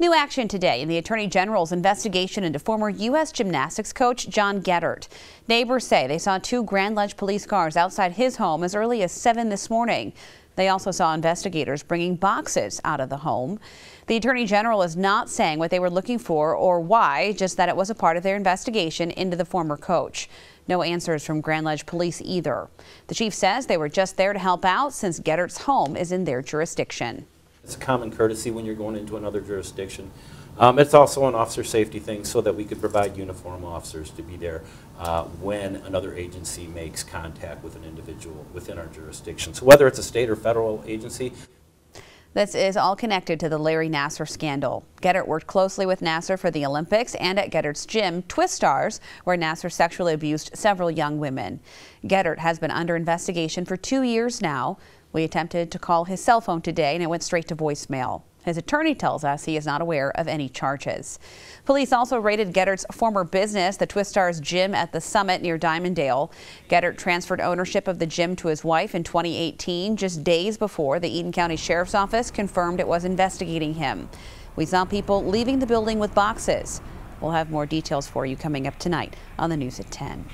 New action today in the Attorney General's investigation into former U.S. gymnastics coach John Geddert. Neighbors say they saw two Grand Ledge police cars outside his home as early as 7 this morning. They also saw investigators bringing boxes out of the home. The Attorney General is not saying what they were looking for or why, just that it was a part of their investigation into the former coach. No answers from Grand Ledge Police either. The chief says they were just there to help out since Geddert's home is in their jurisdiction. It's a common courtesy when you're going into another jurisdiction. Um, It's also an officer safety thing so that we could provide uniform officers to be there uh, when another agency makes contact with an individual within our jurisdiction. So whether it's a state or federal agency, This is all connected to the Larry Nassar scandal. Geddert worked closely with Nassar for the Olympics and at Geddert's gym, Twistars, where Nassar sexually abused several young women. Geddert has been under investigation for two years now. We attempted to call his cell phone today and it went straight to voicemail. His attorney tells us he is not aware of any charges. Police also raided Geddert's former business, the Twistars Gym at the Summit near Dimondale. Geddert transferred ownership of the gym to his wife in 2018, just days before the Eaton County Sheriff's Office confirmed it was investigating him. We saw people leaving the building with boxes. We'll have more details for you coming up tonight on the news at 10.